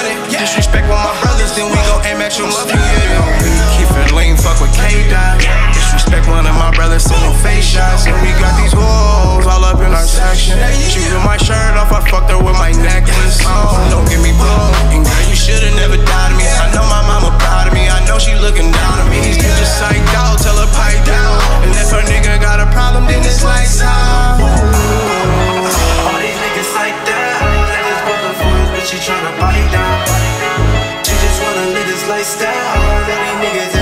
hundred. Disrespect with my brothers, then we gon' aim at your mother. Yeah, we keep it lean, fuck with K money now. Just wanna live this lifestyle. All of these niggas.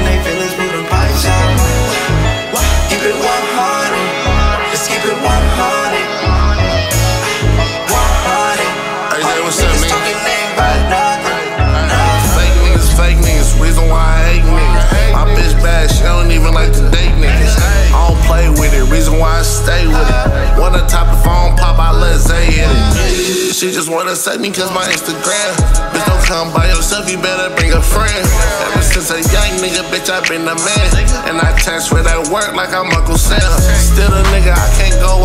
she just wanna set me cause my Instagram. Bitch, don't come by yourself, you better bring a friend. Ever since a young nigga, bitch, i been a man. And I transfer that work like I'm Uncle Sam. Still a nigga, I can't go